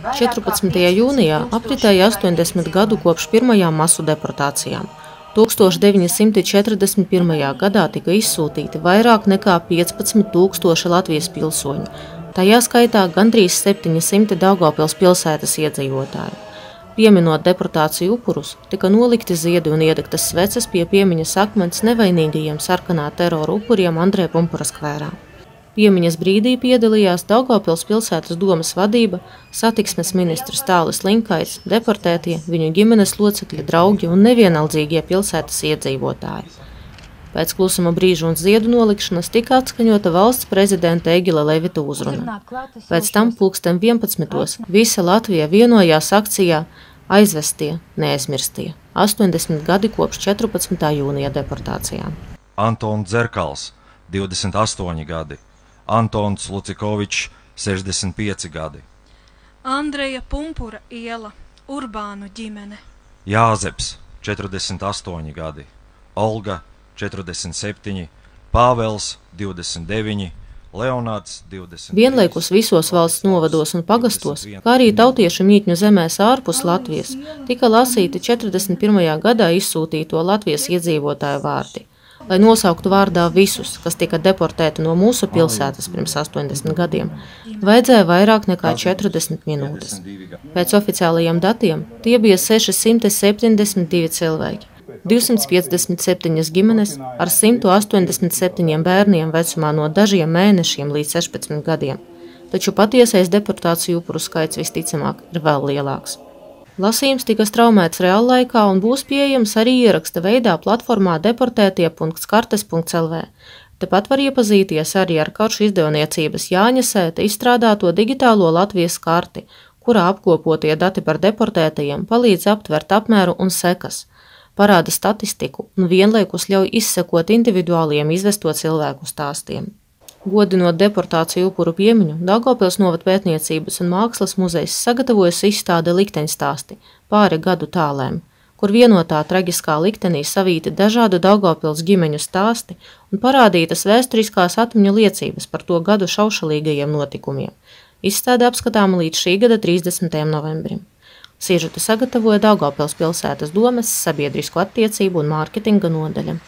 14. jūnijā apritēja 80 gadu kopš pirmajām masu deportācijām. 1941. gadā tika izsūtīti vairāk nekā 15,000 Latvijas pilsoņu, tajā skaitā gandrīz 700 Daugopils pilsētas iedzīvotāju. Pieminot deportāciju upurus, tika nolikti ziedi un iedegtas sveces pie piemiņas akmens nevainīgajiem sarkanā terora upuriem Andrē Pumpura skvērā. Piemiņas brīdī piedalījās Daugavpils pilsētas domas vadība, satiksmes ministrs Tālis Linkais, deportētie, viņu ģimenes locekļi, draugi un nevienaldzīgie pilsētas iedzīvotāji. Pēc klusuma brīža un ziedu nolikšanas tika atskaņota valsts prezidenta Egila Levita uzruna. Pēc tam pulksten 11. visa Latvija vienojās akcijā Aizvestie, neaizmirstie - 80 gadi kopš 14. jūnija deportācijām. Antons Zerkals, 28 gadi, Antons Lucikovičs, 65 gadi, Andreja Pumpura iela, Urbānu ģimene, Jāzeps, 48 gadi, Olga, 47, Pāvels, 29, Leonāds, 20. Vienlaikus visos valsts novados un pagastos, kā arī tautiešu mītņu zemēs ārpus Latvijas, tika lasīti 41. gadā izsūtīto Latvijas iedzīvotāju vārdi. Lai nosauktu vārdā visus, kas tika deportēti no mūsu pilsētas pirms 80 gadiem, vajadzēja vairāk nekā 40 minūtes. Pēc oficiālajiem datiem tie bija 672 cilvēki, 257 ģimenes ar 187 bērniem vecumā no dažiem mēnešiem līdz 16 gadiem, taču patiesais deportāciju upuru skaits visticamāk ir vēl lielāks. Lasījums tika straumēts reāllaikā un būs pieejams arī ieraksta veidā platformā deportētie.kartes.lv. Tepat var iepazīties arī ar karšu izdevniecības Jāņa Sēta izstrādāto digitālo Latvijas karti, kurā apkopotie dati par deportētajiem palīdz aptvert apmēru un sekas, parāda statistiku un vienlaikus ļauj izsekot individuāliem izvesto cilvēku stāstiem. Godinot deportāciju upuru piemiņu, Daugopils novada pētniecības un mākslas muzejs sagatavojas izstāde likteņstāsti pāri gadu tālēm, kur vienotā traģiskā liktenī savīti dažādu Daugopils ģimeņu stāsti un parādītas vēsturiskās atmiņu liecības par to gadu šaušalīgajiem notikumiem. Izstāde apskatāma līdz šī gada 30. novembrim. Siežetu sagatavoja Daugopils pilsētas domes sabiedrisko attiecību un mārketinga nodaļa.